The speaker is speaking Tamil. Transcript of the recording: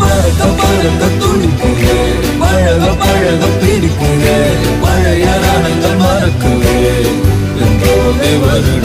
பழக பழக துணிக்குது பழக பழக பிடிக்குது பழைய நாணங்கள் மறக்குது என்றோதே வருட